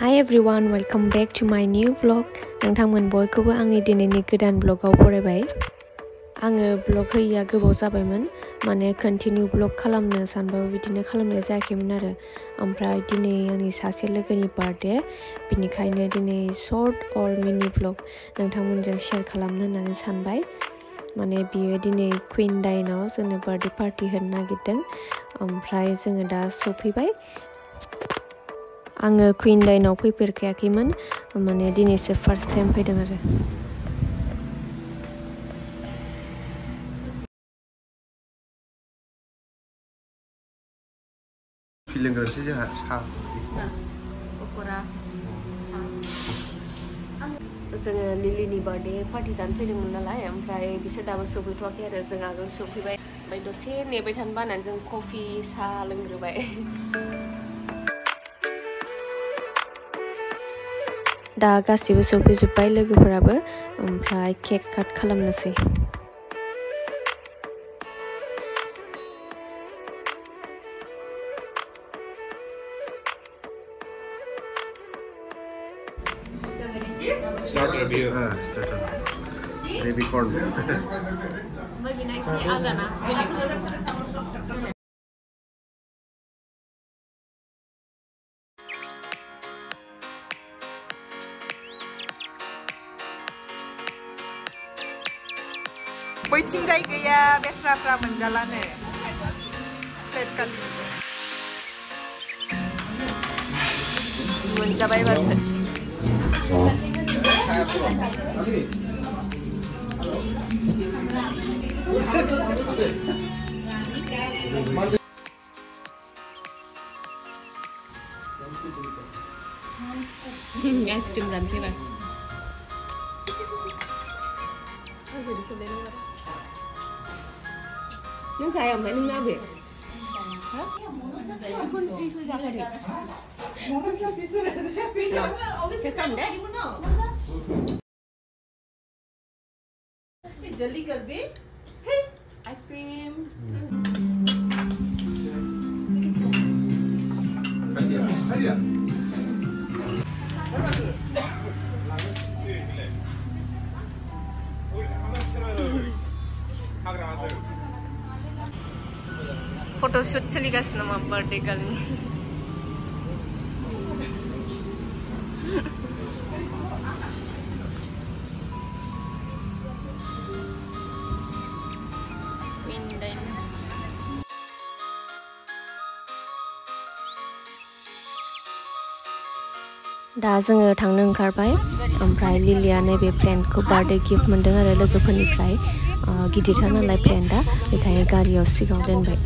Hi everyone, welcome back to my new vlog. नोंथांमोन बयखौबो आंनि दिनैनि गोदान ब्लगाव बरायबाय आङो ब्लग होयैया गोबाव जाबायमोन माने कन्टिनिउ ब्लग खालामनो सानबाबो बिदिनो खालामनाय जायाखैमोन आरो। ओमफ्राय दिनै आंनि सासे लोगोनि बार्थडे बिनिखायनो दिनै सर्ट अर मिनि ब्लग नोंथांमोनजों शेयार खालामनो होननानै सानबाय। माने बियो दिनै कुइन डाइनाव जोंनो बार्थडे पार्टि होनो नागिरदों। ओमफ्राय जोङो दा सफैबाय। आङो कुइन डाइनाव फैफेरखायाखैमोन माने दिनैसो फार्स्ट टाइम फैदों आरो फिलोंग्रोनोसै जोंहा साहा जोङो लिलिनि बार्थडे पार्टि जानो फैदोंमोन नालाय ओमफ्राय बिसोर दाबो सफैथ'वाखै आरो जों आगोल सफैबाय ओमफ्राय दसे नेबाय थानो बानानै जों कफि साहा लोंग्रोबाय दा गासिबो सफैजोब्बाय लोगोफोराबो ओमफ्राय केक काट खालामनोसै। स्टार्ट review हा स्टार्ट बेबी कॉर्न ओमफ्य बैथिंजाय गैया बेस्राफ्रा मोनजालानो प्लेट खालि मोनजाबाय बारसो आइसक्रिम एबार नों जाया ओमफ्राय नों ना जल्दी कर बे आइसक्रीम फट'शुट सोलिगासिनो नामा बार्थडे गार्लनि दा जोङो थांनो ओंखारबाय। ओमफ्राय लिलिया नैबे प्लेनखौ बार्थडे गिफ्ट मोनदों आरो लोगोफोरनिफ्राय गिदिरथार नालाय प्लेनदा बेखायनो गारियाव सिगाङाव दोनबाय।